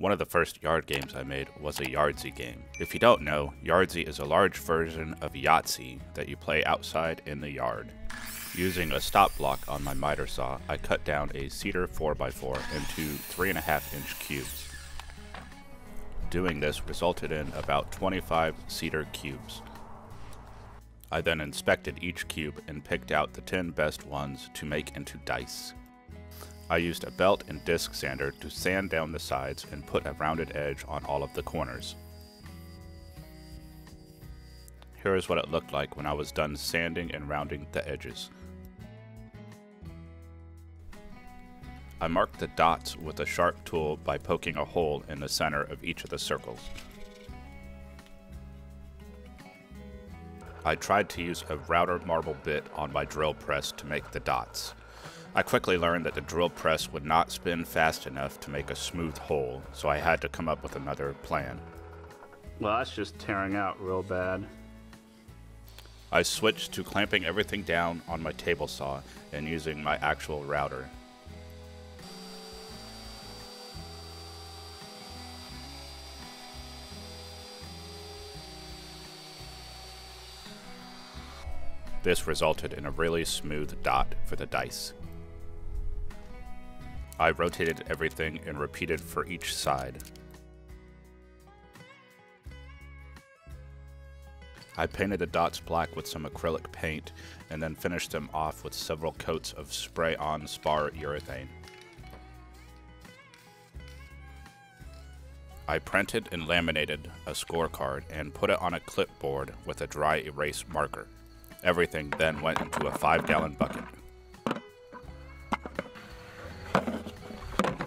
One of the first Yard games I made was a Yardzee game. If you don't know, Yardzee is a large version of Yahtzee that you play outside in the yard. Using a stop block on my miter saw, I cut down a cedar 4x4 into 3.5 inch cubes. Doing this resulted in about 25 cedar cubes. I then inspected each cube and picked out the 10 best ones to make into dice. I used a belt and disc sander to sand down the sides and put a rounded edge on all of the corners. Here is what it looked like when I was done sanding and rounding the edges. I marked the dots with a sharp tool by poking a hole in the center of each of the circles. I tried to use a router marble bit on my drill press to make the dots. I quickly learned that the drill press would not spin fast enough to make a smooth hole, so I had to come up with another plan. Well, that's just tearing out real bad. I switched to clamping everything down on my table saw and using my actual router. This resulted in a really smooth dot for the dice. I rotated everything and repeated for each side. I painted the dots black with some acrylic paint and then finished them off with several coats of spray-on spar urethane. I printed and laminated a scorecard and put it on a clipboard with a dry erase marker. Everything then went into a 5 gallon bucket.